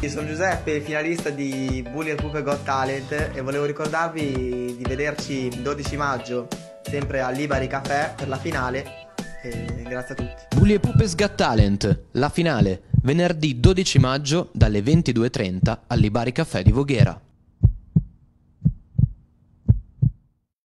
Io sono Giuseppe, finalista di Bully e Got Talent e volevo ricordarvi di vederci il 12 maggio sempre all'Ibari Café per la finale e grazie a tutti. Bully e Pupes Got Talent, la finale, venerdì 12 maggio dalle 22.30 all'Ibari Caffè di Voghera.